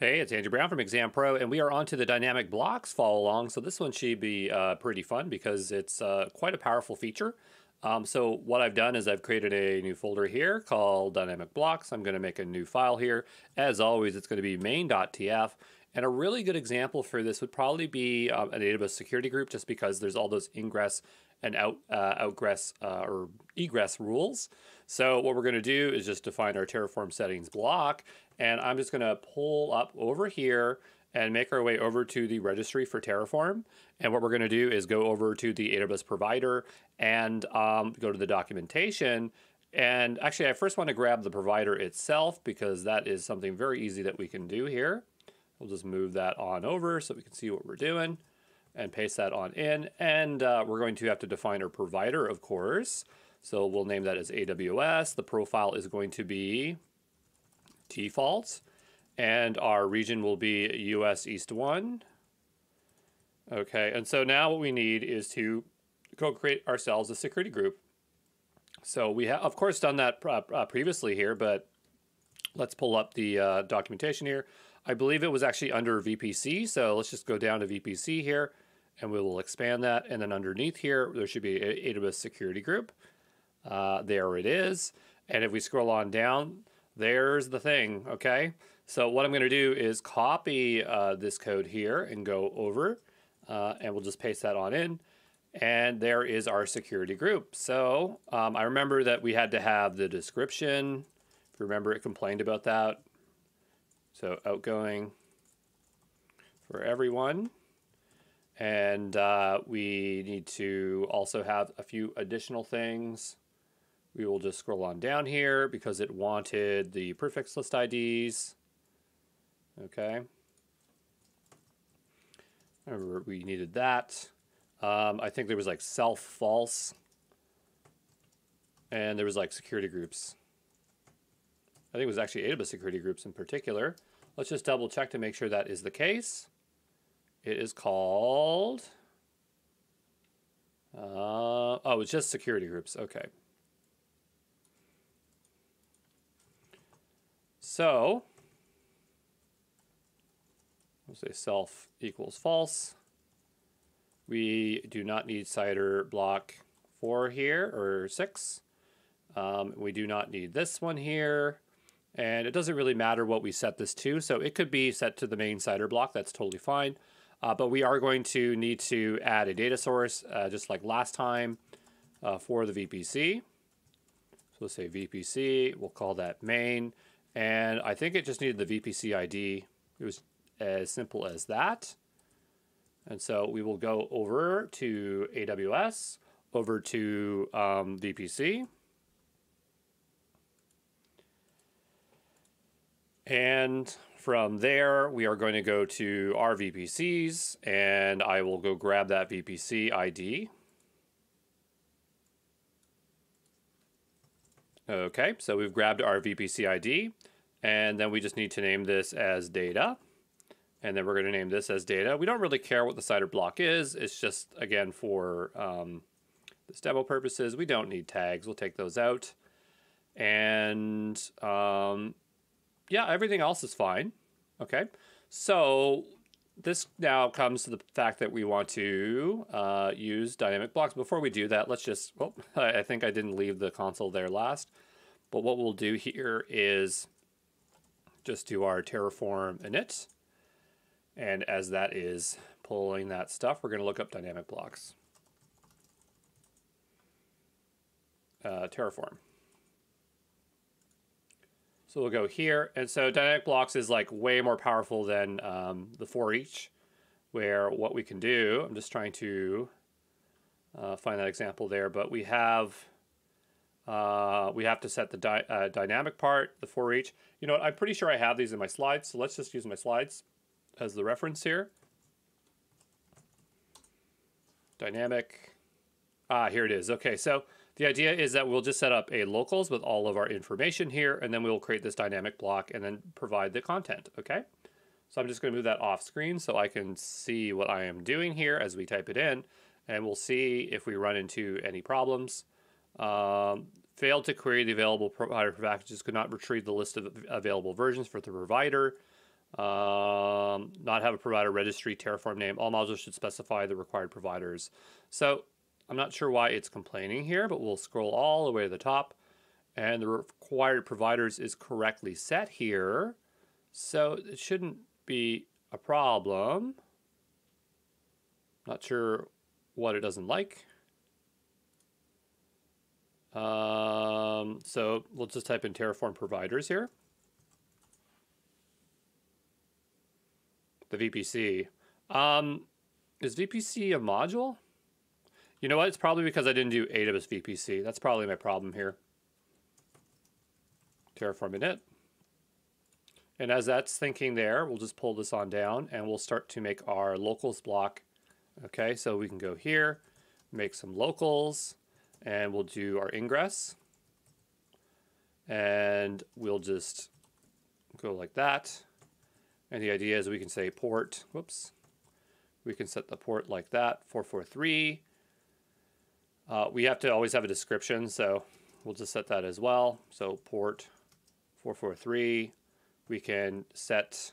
Hey, it's Andrew Brown from ExamPro, and we are on to the dynamic blocks follow along. So this one should be uh, pretty fun because it's uh, quite a powerful feature. Um, so what I've done is I've created a new folder here called dynamic blocks. I'm going to make a new file here. As always, it's going to be main.tf. And a really good example for this would probably be um, an AWS security group, just because there's all those ingress and out uh, outgress uh, or egress rules. So what we're going to do is just define our Terraform settings block, and I'm just going to pull up over here and make our way over to the registry for Terraform. And what we're going to do is go over to the AWS provider and um, go to the documentation. And actually, I first want to grab the provider itself because that is something very easy that we can do here. We'll just move that on over so we can see what we're doing and paste that on in. And uh, we're going to have to define our provider, of course. So we'll name that as AWS. The profile is going to be default. And our region will be US East 1. Okay, and so now what we need is to go create ourselves a security group. So we have, of course, done that uh, previously here, but let's pull up the uh, documentation here. I believe it was actually under VPC, so let's just go down to VPC here, and we will expand that. And then underneath here, there should be a AWS security group. Uh, there it is. And if we scroll on down, there's the thing, okay? So what I'm going to do is copy uh, this code here and go over, uh, and we'll just paste that on in. And there is our security group. So um, I remember that we had to have the description. If you remember, it complained about that. So outgoing for everyone. And uh, we need to also have a few additional things. We will just scroll on down here because it wanted the prefix list IDs. Okay. Remember, we needed that. Um, I think there was like self false. And there was like security groups. I think it was actually AWS security groups in particular. Let's just double check to make sure that is the case. It is called. Uh, oh, it's just security groups. Okay. So, we'll say self equals false. We do not need CIDR block 4 here, or 6. Um, we do not need this one here. And it doesn't really matter what we set this to. So it could be set to the main CIDR block. That's totally fine. Uh, but we are going to need to add a data source, uh, just like last time, uh, for the VPC. So let's say VPC. We'll call that main. And I think it just needed the VPC ID. It was as simple as that. And so we will go over to AWS, over to um, VPC. And from there, we are going to go to our VPCs, and I will go grab that VPC ID. Okay, so we've grabbed our VPC ID, and then we just need to name this as data. And then we're going to name this as data. We don't really care what the CIDR block is. It's just, again, for um, this demo purposes. We don't need tags. We'll take those out. And um, yeah, everything else is fine. Okay, so this now comes to the fact that we want to uh, use dynamic blocks. Before we do that, let's just, well, I think I didn't leave the console there last. But what we'll do here is just do our Terraform init. And as that is pulling that stuff, we're going to look up dynamic blocks. Uh, Terraform. So we'll go here. And so dynamic blocks is like way more powerful than um, the for each, where what we can do, I'm just trying to uh, find that example there, but we have uh, we have to set the dy uh, dynamic part, the for each. You know what, I'm pretty sure I have these in my slides, so let's just use my slides as the reference here. Dynamic, ah, here it is. Okay, so the idea is that we'll just set up a locals with all of our information here, and then we'll create this dynamic block and then provide the content, okay? So I'm just gonna move that off screen so I can see what I am doing here as we type it in, and we'll see if we run into any problems. Um, failed to query the available provider packages, could not retrieve the list of available versions for the provider. Um, not have a provider registry Terraform name. All modules should specify the required providers. So I'm not sure why it's complaining here, but we'll scroll all the way to the top. And the required providers is correctly set here. So it shouldn't be a problem. Not sure what it doesn't like. Um, so we'll just type in Terraform providers here. The VPC. Um, is VPC a module? You know what? It's probably because I didn't do AWS VPC. That's probably my problem here. Terraform init. And as that's thinking there, we'll just pull this on down and we'll start to make our locals block. Okay, so we can go here, make some locals, and we'll do our ingress. And we'll just go like that. And the idea is we can say port, whoops, we can set the port like that, 443. Uh, we have to always have a description, so we'll just set that as well. So port 443, we can set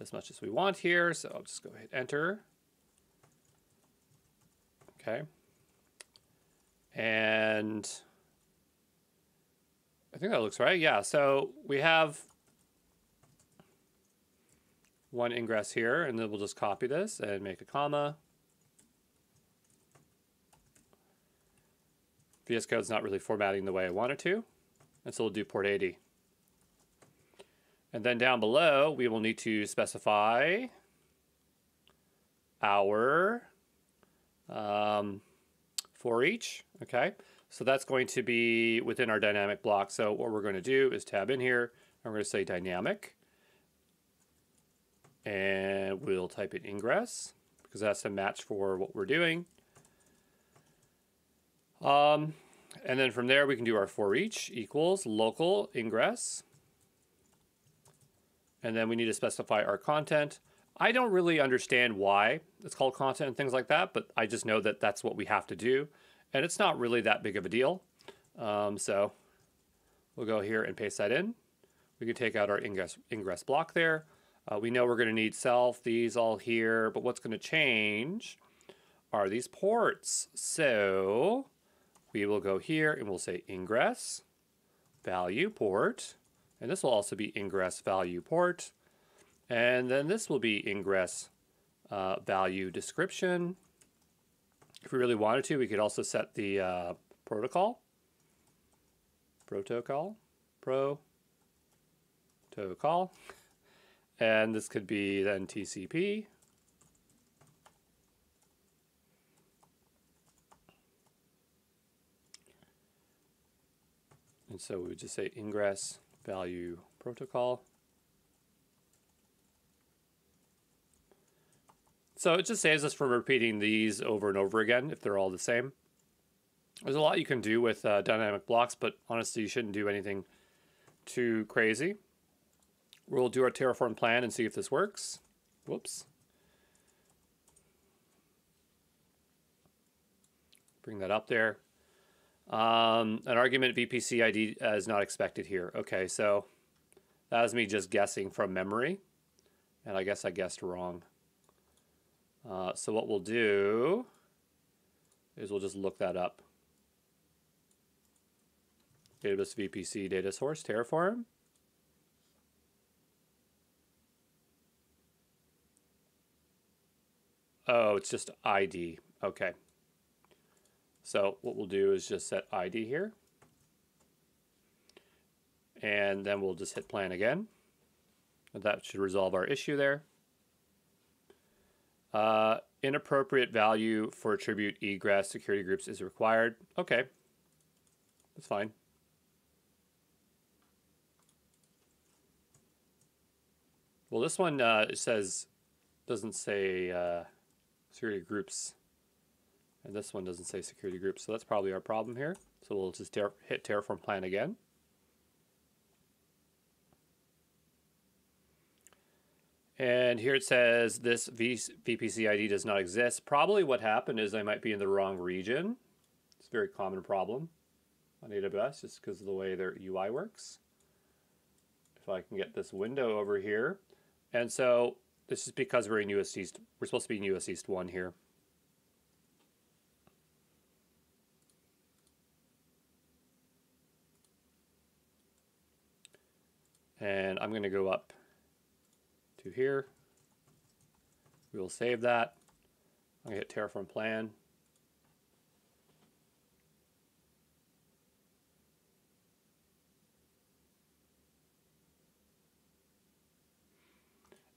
as much as we want here. So I'll just go hit enter. Okay. And I think that looks right. Yeah. So we have one ingress here, and then we'll just copy this and make a comma. VS Code's not really formatting the way I want it to. And so we'll do port 80. And then down below, we will need to specify our um, for each. Okay, so that's going to be within our dynamic block. So what we're going to do is tab in here. and we're going to say dynamic. And we'll type in ingress because that's a match for what we're doing. Um, and then from there, we can do our for each equals local ingress. And then we need to specify our content. I don't really understand why it's called content and things like that, but I just know that that's what we have to do. And it's not really that big of a deal. Um, so we'll go here and paste that in. We can take out our ingress, ingress block there. Uh, we know we're going to need self, these all here, but what's going to change are these ports. So we will go here and we'll say ingress value port. And this will also be ingress value port. And then this will be ingress uh, value description. If we really wanted to, we could also set the uh, protocol. Protocol. Pro. Protocol. And this could be then TCP. And so we would just say ingress value protocol. So it just saves us from repeating these over and over again if they're all the same. There's a lot you can do with uh, dynamic blocks, but honestly, you shouldn't do anything too crazy. We'll do our Terraform plan and see if this works. Whoops. Bring that up there. Um, an argument VPC ID is not expected here. Okay, so that was me just guessing from memory. And I guess I guessed wrong. Uh, so what we'll do is we'll just look that up. Database VPC data source, Terraform. Oh, it's just ID. Okay. So what we'll do is just set ID here. And then we'll just hit plan again. That should resolve our issue there. Uh, inappropriate value for attribute egress security groups is required. Okay, that's fine. Well, this one uh, says, doesn't say uh, security groups and this one doesn't say security group, so that's probably our problem here. So we'll just ter hit Terraform plan again. And here it says this v VPC ID does not exist. Probably what happened is I might be in the wrong region. It's a very common problem on AWS just because of the way their UI works. if I can get this window over here. And so this is because we're in US East, we're supposed to be in US East 1 here. And I'm going to go up to here. We will save that. I'm going to hit Terraform Plan.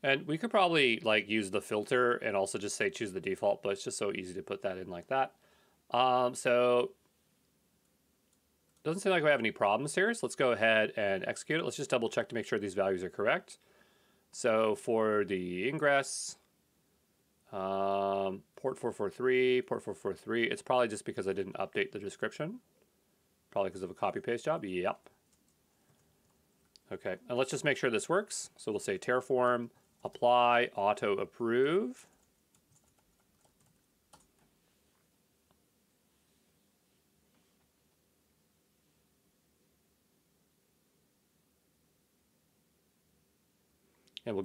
And we could probably like use the filter and also just say choose the default, but it's just so easy to put that in like that. Um, so doesn't seem like we have any problems here. So let's go ahead and execute it. Let's just double check to make sure these values are correct. So for the ingress, um, port 443, port 443, it's probably just because I didn't update the description. Probably because of a copy paste job. Yep. Okay, and let's just make sure this works. So we'll say Terraform apply, auto approve.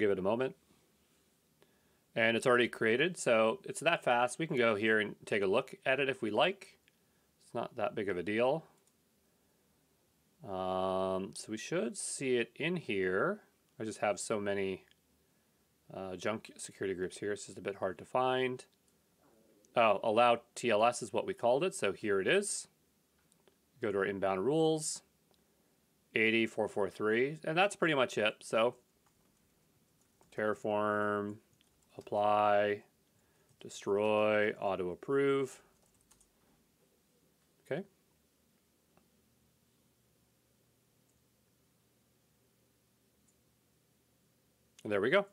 Give it a moment. And it's already created, so it's that fast. We can go here and take a look at it if we like. It's not that big of a deal. Um, so we should see it in here. I just have so many uh, junk security groups here. It's just a bit hard to find. Oh, allow TLS is what we called it, so here it is. Go to our inbound rules, 80443, and that's pretty much it. So Terraform, apply, destroy, auto approve. Okay. And there we go.